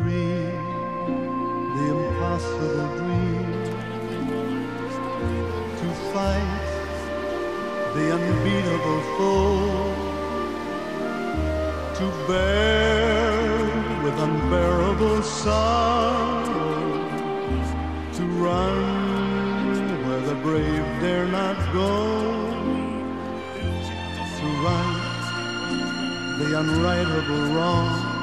dream, the impossible dream, to fight the unbeatable foe, to bear with unbearable sorrow, to run where the brave dare not go, to right the unrightable wrong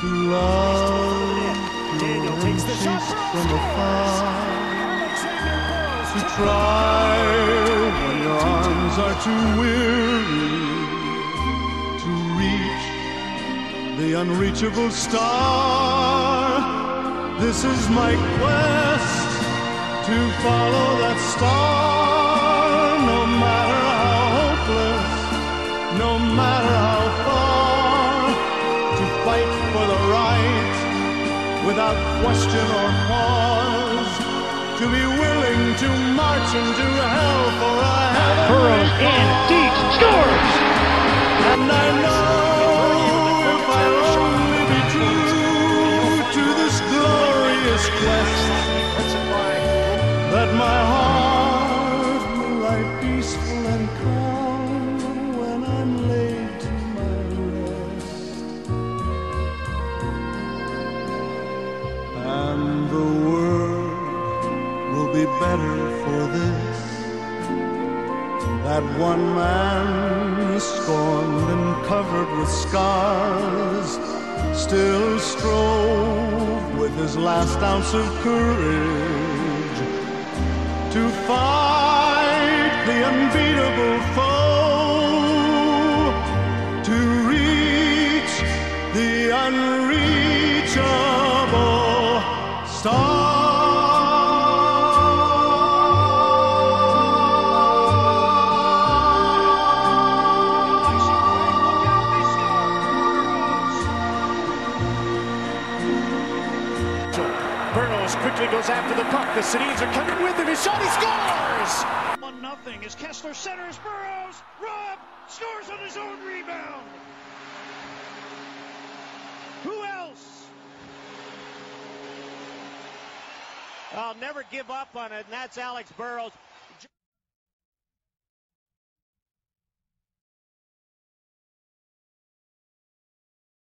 to love Daniel takes the shot. from afar to try when your arms are too weary to reach the unreachable star. This is my quest to follow that star, for the right without question or pause, to be willing to march into hell for a heavenly Burrows in deep scores. And I know if I'll only be true to this glorious quest, that my heart be better for this. That one man, scorned and covered with scars, still strove with his last ounce of courage to fight the unbeatable foe, to reach the unreachable Burrows quickly goes after the puck. The Sedins are coming with him. His shot, he scores! One nothing as Kesler centers Burrows. Rob scores on his own rebound. Who else? I'll never give up on it, and that's Alex Burrows.